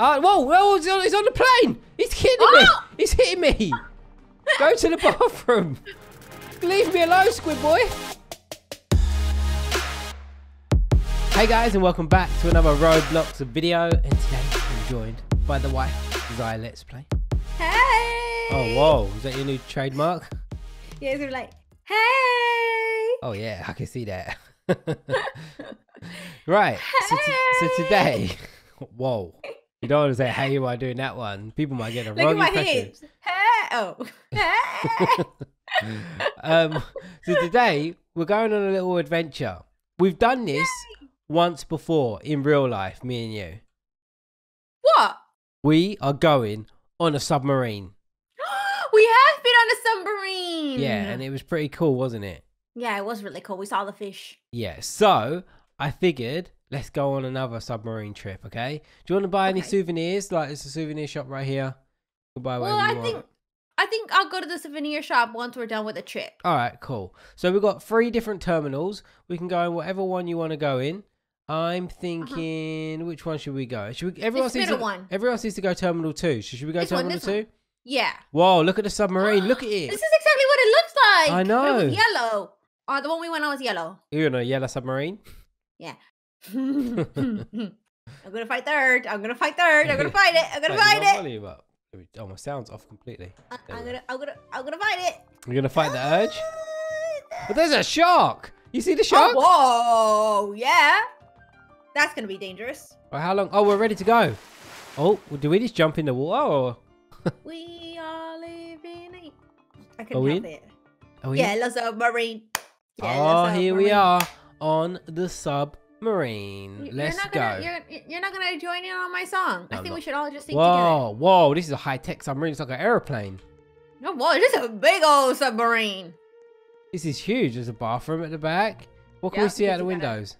Oh, whoa, whoa, he's on, he's on the plane. He's hitting Oh! me. He's hitting me. Go to the bathroom. Leave me alone, Squid Boy. Hey guys, and welcome back to another Roblox video. And today I'm joined by the wife, Zai Let's Play. Hey. Oh, whoa, is that your new trademark? Yeah, they're like, hey. Oh yeah, I can see that. right. So, so today, whoa. You don't want to say hey while doing that one. People might get a Look at wrong my impression. hips. Hey. Oh. Hey. um, so today we're going on a little adventure. We've done this once before in real life, me and you. what? We are going on a submarine. we have been on a submarine. Yeah, and it was pretty cool, wasn't it? yeah, it was really cool. We saw the fish. Yeah. So I figured let's go on another submarine trip. Okay. Do you want to buy any souvenirs? Like it's a souvenir shop right here. You can buy whatever Well, I you think want. I think I'll go to the souvenir shop once we're done with the trip. All right, cool. So we've got three different terminals. We can go in whatever one you want to go in. I'm uh-huh. thinking, which one should we go? Should we? Everyone seems to, one. Everyone seems to go terminal two. So should we go This terminal this two? one. Yeah. Whoa! Look at the submarine. Look at it. This is exactly what it looks like. I but it was know. yellow. Oh, the one we went on was yellow. You're in a yellow submarine. Yeah. I'm gonna fight third. I'm gonna fight third. I'm gonna fight it. I'm gonna Wait, fight it. volume up. Let me- Oh, sound's off completely. I, I'm we gonna, I'm gonna, I'm gonna fight it. You're gonna fight the urge. But there's a shark. You see the oh, shark? Oh, whoa, yeah. That's gonna be dangerous. Right, how long? Oh, we're ready to go. Oh, well, do we just jump in the water? Or... we are living. in- I couldn't help in? it. Are we? Yellow submarine. Oh, Yellow here we are on the submarine. You- Let's you're not go. Gonna, you're, you're not gonna join in on my song. No, I think not. we should all just sing together. Whoa, whoa! This is a high-tech submarine. It's like an airplane. No, boy, this is a big old submarine. This is huge. There's a bathroom at the back. What can we see out the can see that. windows?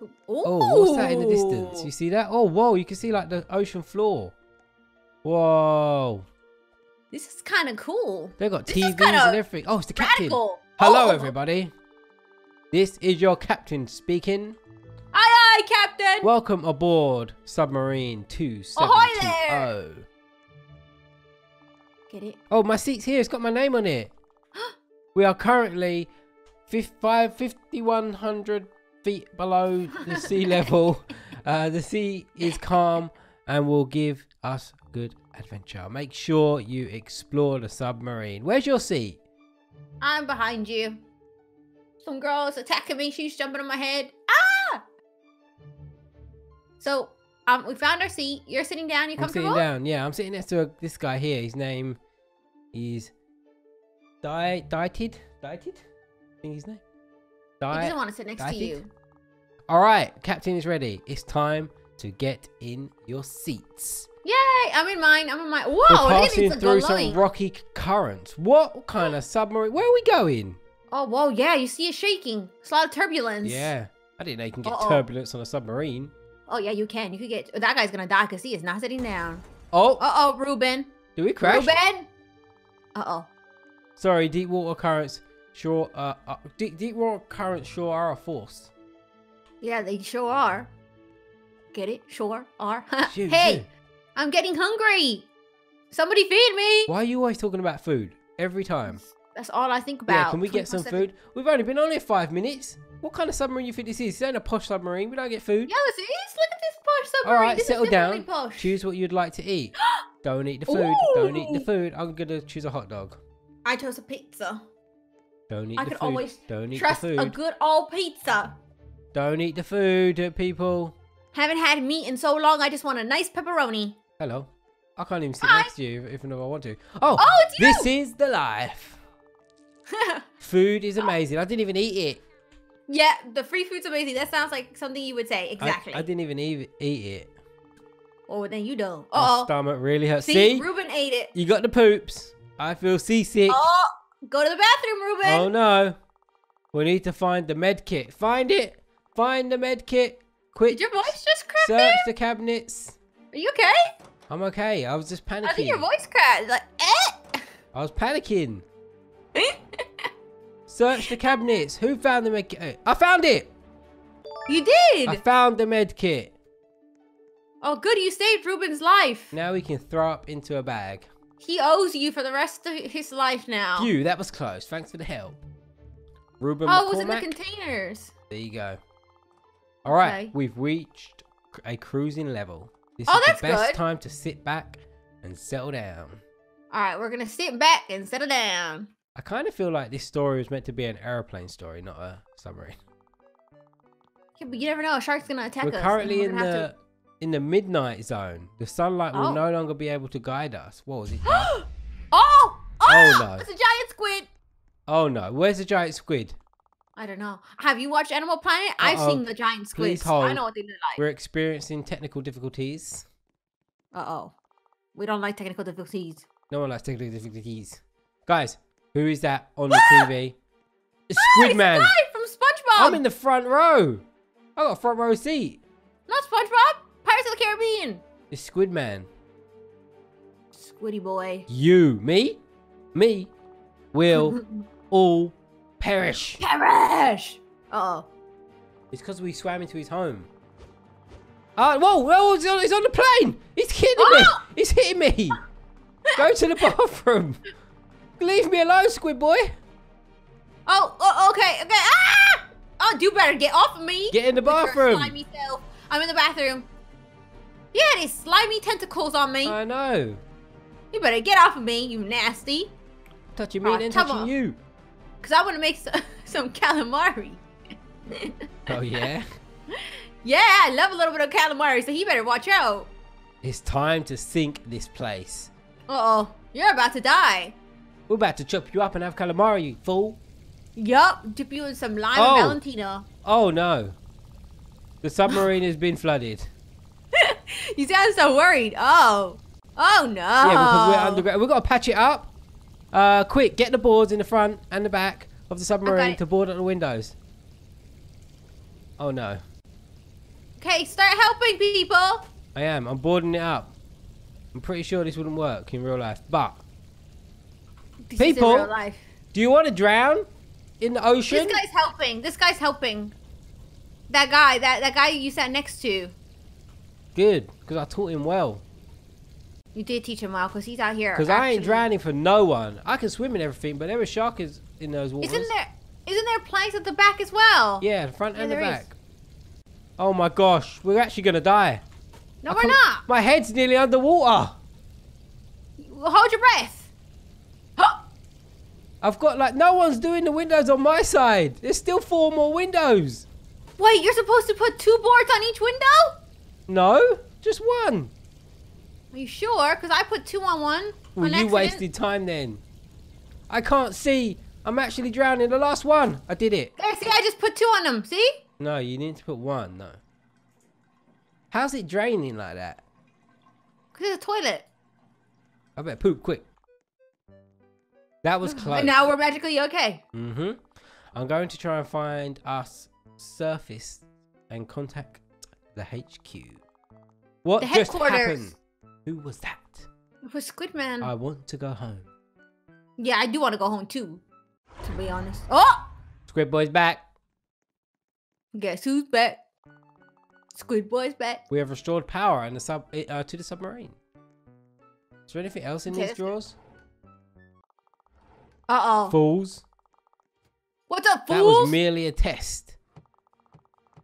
Ooh. Oh, what's that in the distance? You see that? Oh, whoa! You can see like the ocean floor. Whoa! This is kind of cool. They've got This is TVs and everything. Oh, it's the captain. Radical. Hello, Oh. everybody. This is your captain speaking. Aye, aye, Captain. Welcome aboard submarine Ahoy 2720. Get it? Oh, my seat's here. It's got my name on it. we are currently fif- five- 5,100 feet below the sea level. Uh, the sea is calm and will give us good adventure. Make sure you explore the submarine. Where's your seat? I'm behind you. Some girl's attacking me. She's jumping on my head. Ah! So, um, we found our seat. You're sitting down. You I'm sitting down. Yeah, I'm sitting next to a, this guy here. His name is Di Dieted. Dieted? I think his name. He Di- doesn't want to sit next to you. All right, captain is ready. It's time to get in your seats. Yay! I'm in mine. I'm in mine. Whoa! We're passing through glowing. some rocky currents. What kind of submarine? Where are we going? Oh, whoa! Yeah, you see it shaking. It's a lot of turbulence. Yeah, I didn't know you can get Uh-oh. turbulence on a submarine. Oh yeah, you can. You could get. That guy's gonna die because he is not sitting down. Oh, Uh oh, Ruben. did we crash? Ruben. Uh oh. Sorry, deep water currents. Sure, uh, uh deep, deep water currents sure are a force. Yeah, they sure are. Get it? Sure are. Shoo, hey, shoo. I'm getting hungry. Somebody feed me. Why are you always talking about food every time? That's all I think about. Yeah, can we get some food? We've only been on here five minutes. What kind of submarine you think this is? This ain't a posh submarine. We don't get food. Yeah, this is. Look at this posh submarine. right, this settle is down. Posh. Choose what you'd like to eat. don't eat the food. Don't eat the food. I'm gonna choose a hot dog. I chose a pizza. Don't eat I the could food. always don't eat Trust the food. a good old pizza. Don't eat the food, people. Haven't had meat in so long. I just want a nice pepperoni. Hello. I can't even sit Hi. next to you even if I want to. Oh, Oh, it's you. this is the life. Food is amazing. I didn't even eat it. yeah, the free food's amazing. That sounds like something you would say. I- Exactly. I, didn't even eat, eat it. oh, then you don't. My Uh oh. stomach really hurts. See, See? Ruben ate it. You got the poops. I feel seasick. Oh, go to the bathroom, Ruben. Oh no. We need to find the med kit. Find it. Find the med kit. Quick. Did your voice just crack Search there? the cabinets. Are you okay? I'm okay. I was just panicking. I think your voice cracked. Like, eh. I was panicking. Search the cabinets. Who found the med kit? I found it. You did. I found the med kit. Oh, good, you saved Ruben's life. Now we can throw up into a bag. He owes you for the rest of his life now. Phew, that was close. Thanks for the help. Ruben oh, it was in the containers. There you go. All right, Okay. we've reached a cruising level. This Oh, is that's the best good. time to sit back and settle down. All right, we're gonna sit back and settle down. I kind of feel like this story was meant to be an airplane story, not a submarine. Yeah, but you never know. A shark's gonna attack We're us. currently we're in the in the midnight zone. The sunlight will Oh. no longer be able to guide us. What was it? oh! Oh! Oh, no. It's a giant squid. oh no! Where's the giant squid? I don't know. Have you watched Animal Planet? I've seen the giant squids. I know what they look like. We're experiencing technical difficulties. Uh oh. We don't like technical difficulties. No one likes technical difficulties. Guys, who is that on the TV? It's Squid It's Man. from SpongeBob. I'm in the front row. I got a front row seat. Not SpongeBob. Pirates of the Caribbean. It's Squid Man. Squiddy boy. You, me, me, will all perish. Perish. Uh oh. It's because we swam into his home. Oh, whoa, whoa, he's on, he's on the plane. He's hitting me. Oh! He's hitting me. Go to the bathroom. Leave me alone, Squid Boy. Oh, oh, okay, okay. Ah! Oh, you better get off of me. Get in the bathroom. Slimy self. I'm in the bathroom. Yeah, these slimy tentacles on me. I know. you better get off of me, you nasty. Touching me Oh, and touching you. Cause I want to make some, some calamari. Oh, yeah? yeah, I love a little bit of calamari, so he better watch out. it's time to sink this place. Uh oh, you're about to die. We're about to chop you up and have calamari, you fool. Yup, dip you in some lime Oh. and Valentina. Oh, no. The submarine has been flooded. You sound so worried. Oh, oh no. Yeah, because we're underground. We've got to patch it up. Uh, quick, get the boards in the front and the back of the submarine to board up the windows. Oh no, Okay, start helping people. I am. I'm boarding it up. I'm pretty sure this wouldn't work in real life. But This is in People? real life. do you want to drown in the ocean? This guy's helping. This guy's helping. That guy, that that guy you sat next to. Good, because I taught him well. You did teach him well, cause he's out here. Because I ain't drowning for no one. I can swim and everything, but there are shark is in those waters. Isn't there? Isn't there planks at the back as well? Yeah, the front Yeah, and the there is. back. Oh my gosh, we're actually gonna die. No, I we're not. My head's nearly underwater. Hold your breath. I've got like no one's doing the windows on my side. There's still four more windows. Wait, you're supposed to put two boards on each window? No, just one. Are you sure? Cause I put two on one. Well, on you accident. wasted time then. I can't see. I'm actually drowning. The last one. I did it. There, see, I just put two on them. See? No, you need to put one. No. How's it draining like that? Cause it's a toilet. I better poop quick. That was close. And now we're magically okay. Mm-hmm. I'm going to try and find us surface and contact the HQ. What The just happened? Who was that? It was Squidman. I want to go home. yeah, I do want to go home too. To be honest. Oh, Squid Boy's back. guess who's back? Squid Boy's back. We have restored power and the sub uh, to the submarine. Is there anything else in Okay, these drawers? Uh oh. Fools. What's up, fools? That was merely a test.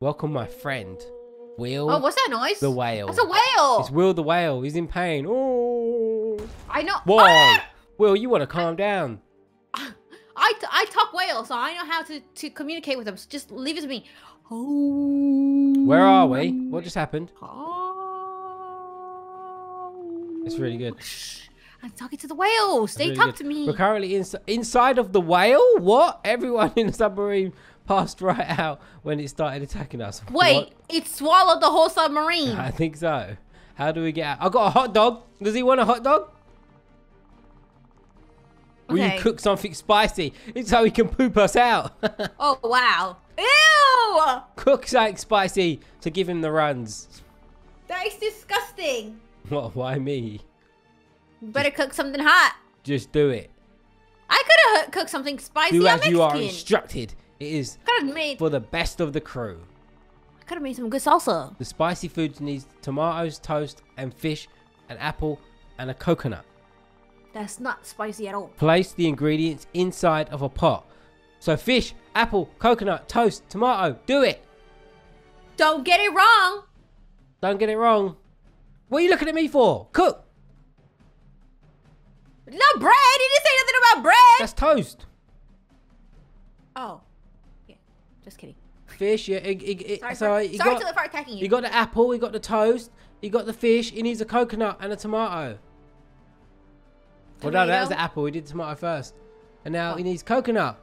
Welcome, my friend. Will Oh, what's that noise? the whale. It's a whale. It's Will the whale. He's in pain. Oh. I know. Whoa. Ah! Will, you want to calm down? I, t- I talk whale, so I know how to, to communicate with them. So just leave it to me. Oh. Where are we? What just happened? Oh. It's really good. I'm talking to the whale. they really talk good. to me. We're currently ins- inside of the whale. What? Everyone in the submarine passed right out when it started attacking us. Wait, What? it swallowed the whole submarine. I think so. How do we get out? I got a hot dog. Does he want a hot dog? Will Okay. you cook something spicy? It's how he can poop us out. Oh wow. Ew! cook something spicy to give him the runs. That is disgusting. What? Why me? Better cook something hot. Just do it. I could have cooked something spicy. Do I'm as you are instructed. It is made. for the best of the crew. I could have made some good salsa. The spicy food needs tomatoes, toast, and fish, an apple, and a coconut. That's not spicy at all. Place the ingredients inside of a pot. So fish, apple, coconut, toast, tomato. Do it. Don't get it wrong. Don't get it wrong. What are you looking at me for? Cook. No bread. He didn't say nothing about bread. That's toast. oh, yeah. Just kidding. Fish. Yeah. It, it, it, Sorry, so for, you sorry got for attacking you. you got the apple. You got the toast. You got the fish. He needs a coconut and a tomato. Well, no, that was the apple. We did tomato first, and now Oh. he needs coconut.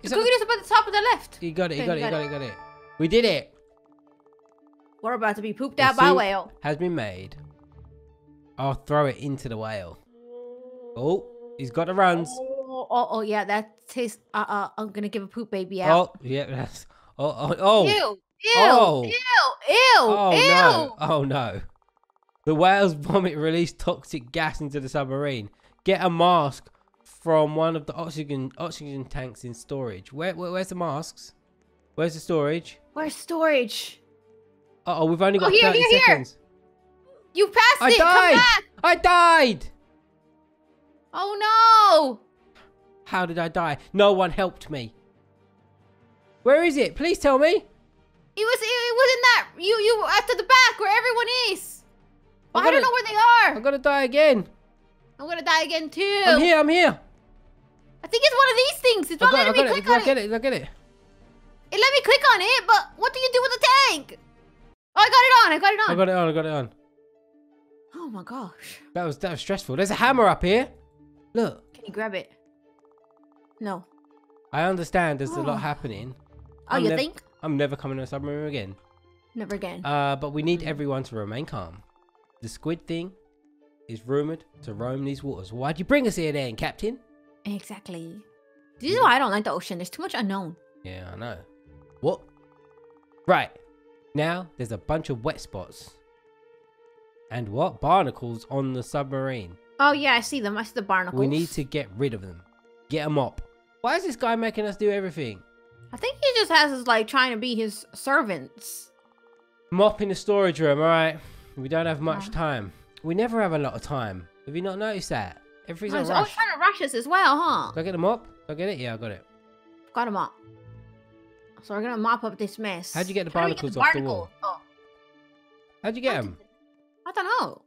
the Is that- cookie is up at the top of the left. You got it. You got it. you got it. You got it. We did it. We're about to be pooped The out by a whale. Has been made. I'll throw it into the whale. Oh, he's got the runs. Oh, oh, oh, yeah, that tastes. Uh, uh, I'm gonna give a poop baby out. Oh, yeah, that's. Oh, oh, oh. Ew, ew, Oh. ew, ew, Oh ew. no! Oh no! The whale's vomit released toxic gas into the submarine. Get a mask from one of the oxygen oxygen tanks in storage. Where, where where's the masks? Where's the storage? Where's storage? Uh oh, we've only Oh, got here, 30 here, here. seconds. You passed I it. died. Come back. I died. Oh no! How did I die? No one helped me. Where is it? Please tell me. It was. It, it was in that. You. You after the back where everyone is. But I'm I don't know where they are. I'm gonna die again. I'm gonna die again too. I'm here. I'm here. I think it's one of these things. It's not it, letting me it. click I on get it. it. I get it. It let me click on it, but what do you do with the tank? Oh, I got it on. I got it on. I got it on. I got it on. Oh my gosh. That was that was stressful. There's a hammer up here. Look. Can you grab it? No. I understand there's a Oh. lot happening. Oh, I'm you think? I'm never coming to a submarine again. Never again. Uh, but we need everyone to remain calm. The squid thing is rumored to roam these waters. Why'd you bring us here then, Captain? exactly. This is why I don't like the ocean. There's too much unknown. Yeah, I know. What? Right. Now there's a bunch of wet spots. And what? Barnacles on the submarine. Oh yeah, I see them. I see the barnacles. We need to get rid of them. Get a mop. Why is this guy making us do everything? I think he just has us like trying to be his servants. Mop in the storage room, alright? We don't have much Yeah. time. We never have a lot of time. Have you not noticed that? Everything's Oh, a always rush. trying to rush us as well, huh? Do I get a mop? Do I get it? Yeah, I got it. Got him up. So we're gonna mop up this mess. How'd you get the How barnacles off the wall? Oh, How'd you get them? I don't know.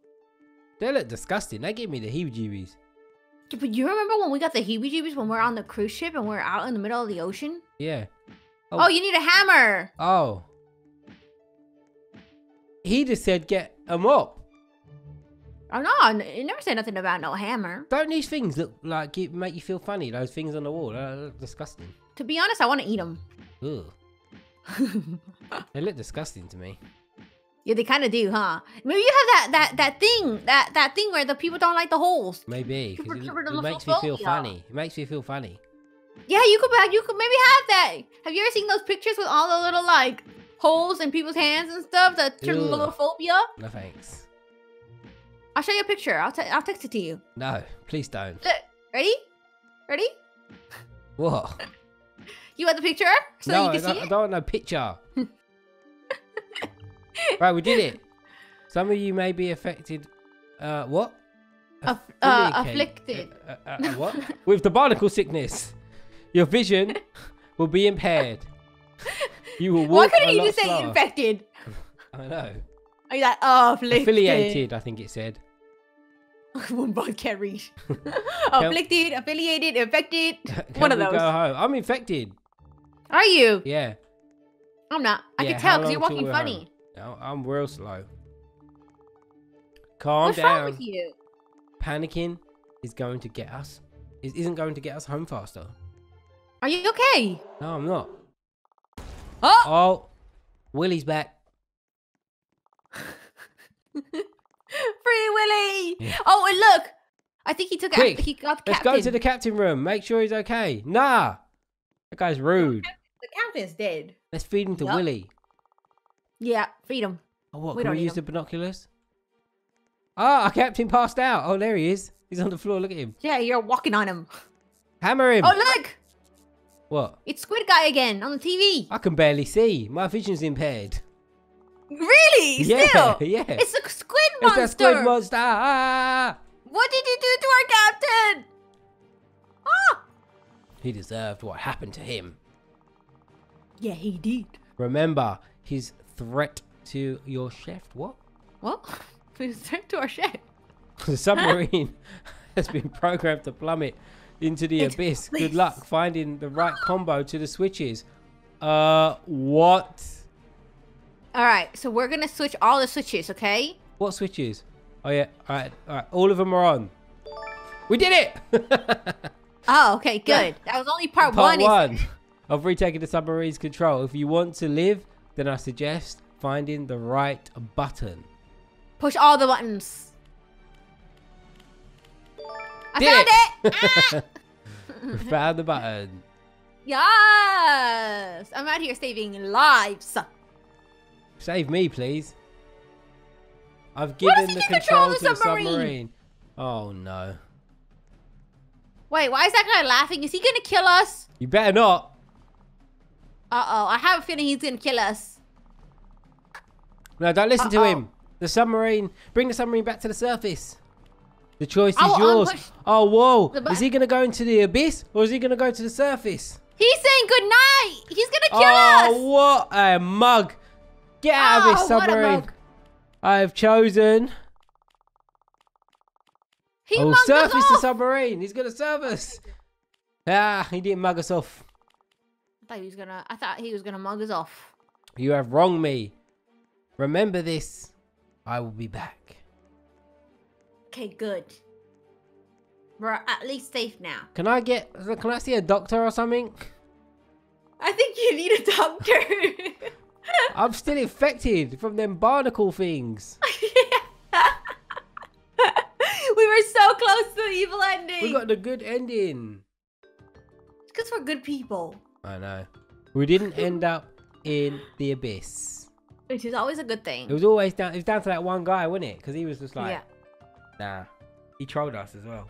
They look disgusting. They give me the heebie-jeebies. Yeah, But you remember when we got the heebie-jeebies when we're on the cruise ship and we're out in the middle of the ocean? Yeah. Oh. Oh, you need a hammer. Oh. He just said get a mop. Oh no, it never said nothing about no hammer. Don't these things look like it make you feel funny? Those things on the wall, they look disgusting. To be honest, I want to eat them. Ugh. They look disgusting to me. Yeah, they kind of do, huh? Maybe you have that that that thing that that thing where the people don't like the holes. Maybe it, it makes me feel funny. It makes me feel funny. Yeah, you could you could maybe have that. Have you ever seen those pictures with all the little like holes in people's hands and stuff that turn Ugh. a little phobia? No thanks. I'll show you a picture. I'll te- I'll text it to you. No, please don't. Look, ready? Ready? What? You want the picture so no, you I can don't, see I don't want no picture. Right, we did it. Some of you may be affected. Uh, what? Aff- uh, afflicted. Uh, uh, uh, what? With the barnacle sickness, your vision will be impaired. You will walk. Why couldn't you just say infected? I know. Are you like oh, afflicted? Affiliated, I think it said. One both can't read. afflicted, affiliated, infected. One of those. Go home? I'm infected. Are you? Yeah. I'm not. I Yeah, can tell because you're walking funny. home? I'm real slow. Calm What's down. wrong with you? Panicking is going to get us. Is isn't going to get us home faster. Are you okay? No, I'm not. Oh, Oh, Willie's back. Free Willy! Yeah. Oh, and look! I think he took Quick, it. He got the Let's captain. go to the captain room. Make sure he's okay. Nah, that guy's rude. The captain's dead. Let's feed him to Yup. Willie. Yeah, feed him. Oh, what? We can don't we use him. the binoculars? Ah, our captain passed out. Oh, there he is. He's on the floor. Look at him. Yeah, you're walking on him. Hammer him. Oh, look! What? It's Squid Guy again on the TV. I can barely see. My vision's impaired. Really? Yeah, Still? yeah. It's a squid monster. It's a squid monster. Ah! What did you do to our captain? Ah! He deserved what happened to him. Yeah, he did. Remember his threat to your chef. What? Well, we sent to our chef. The submarine has been programmed to plummet into the It- abyss. Good luck finding the right combo to the switches. Uh, what? All right, so we're gonna switch all the switches, okay? What switches? Oh yeah, all right, all right. All of them are on. We did it! Oh, okay, good. That was only part, Part one. one of retaking the submarine's control. If you want to live, then I suggest finding the right button. Push all the buttons. I Did found it. it. Ah! We Found the button. yes, I'm out here saving lives. Save me, please. I've given the control control to the submarine? submarine. Oh no. Wait, why is that guy laughing? Is he gonna kill us? You better not. Uh oh, I have a feeling he's gonna kill us. No, don't listen to Uh-oh. him. The submarine. Bring the submarine back to the surface. The choice is will yours. Oh, whoa. Is he going to go into the abyss or is he going to go to the surface? He's saying good night. He's gonna kill oh, us. what a mug. Get out of this Oh, submarine. I have chosen. He oh, mugged us surface the submarine. He's going to serve us. Ah, he didn't mug us off. Thought he was gonna. I thought he was gonna mug us off. You have wronged me. Remember this. I will be back. Okay, good. We're at least safe now. Can I get, can I see a doctor or something? I think you need a doctor. I'm still infected from them barnacle things. we were so close to the evil ending. We got the good ending. Because we're good people, I know. We didn't end up in the abyss. which is always a good thing. It was always down. It was down to that one guy, wasn't it? Because he was just like, yeah, nah. He trolled us as well.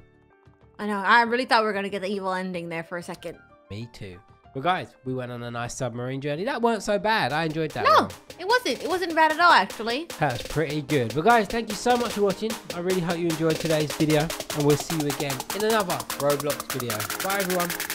I know. I really thought we were gonna get the evil ending there for a second. Me too. But guys, we went on a nice submarine journey. That weren't so bad. I enjoyed that. No, one. it wasn't. It wasn't bad at all, actually. That was pretty good. But guys, thank you so much for watching. I really hope you enjoyed today's video. And we'll see you again in another Roblox video. Bye everyone. Bye.